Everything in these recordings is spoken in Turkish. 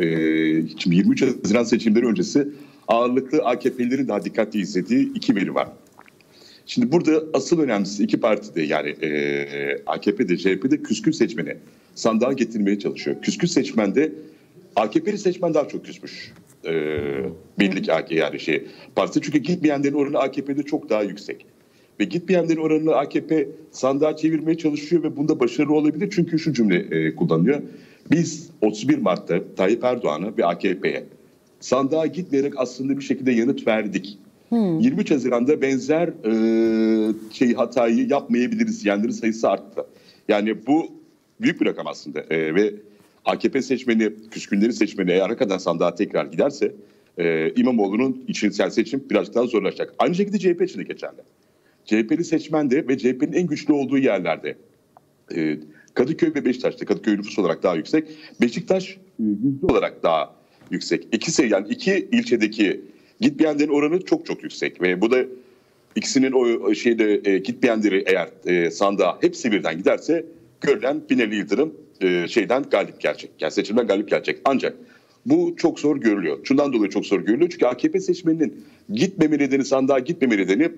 e, şimdi 23 Haziran seçimleri öncesi ağırlıklı AKP'lilerin daha dikkatli izlediği iki veri var. Şimdi burada asıl önemlisi iki parti de yani e, AKP'de CHP'de küskün seçmeni sandığa getirmeye çalışıyor. Küskün seçmende AKP'li seçmen daha çok küsmüş. E, belli ki AK yani şey partisi çünkü gitmeyenlerin oranı AKP'de çok daha yüksek. Ve gitmeyenlerin oranını AKP sandığa çevirmeye çalışıyor ve bunda başarılı olabilir. Çünkü şu cümle e, kullanılıyor. Biz 31 Mart'ta Tayyip Erdoğan'a ve AKP'ye sandığa gitmeyerek aslında bir şekilde yanıt verdik. 23 Haziran'da benzer e, şey hatayı yapmayabiliriz diyenlerin sayısı arttı. Yani bu büyük bir rakam aslında E, ve AKP seçmeni, küskünleri seçmeni eğer hakikaten sandığa tekrar giderse e, İmamoğlu'nun içinsel seçim birazcık daha zorlaşacak. Aynı şekilde CHP için de geçerli. CHP'li seçmen de ve CHP'nin en güçlü olduğu yerlerde e, Kadıköy ve Beşiktaş'ta Kadıköy nüfus olarak daha yüksek. Beşiktaş e, yüzde olarak daha yüksek. İkisi yani iki ilçedeki gitmeyenlerin oranı çok çok yüksek ve bu da ikisinin o şeyde e, gitmeyenleri eğer e, sandığa hepsi birden giderse görülen Binali Yıldırım e, şeyden galip gelecek. Yani seçimden galip gelecek. Ancak bu çok zor görülüyor. Şundan dolayı çok zor görülüyor. Çünkü AKP seçmeninin gitmeme nedeni, sandığa gitmeme nedeni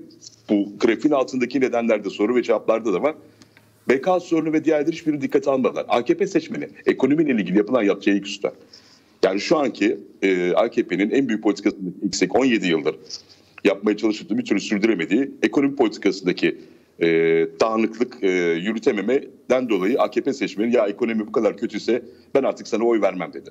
bu grafiğin altındaki nedenlerde soru ve cevaplarda da var. BK sorunu ve diğerleri hiçbirini dikkate almadılar. AKP seçmeni ekonomiyle ilgili yapılan yapacağı ilk üstler. Yani şu anki e, AKP'nin en büyük politikasındaki yüksek 17 yıldır yapmaya çalıştığı bir türlü sürdüremediği ekonomi politikasındaki e, dağınıklık e, yürütememeden dolayı AKP seçmeni ya ekonomi bu kadar kötüyse ben artık sana oy vermem dedi.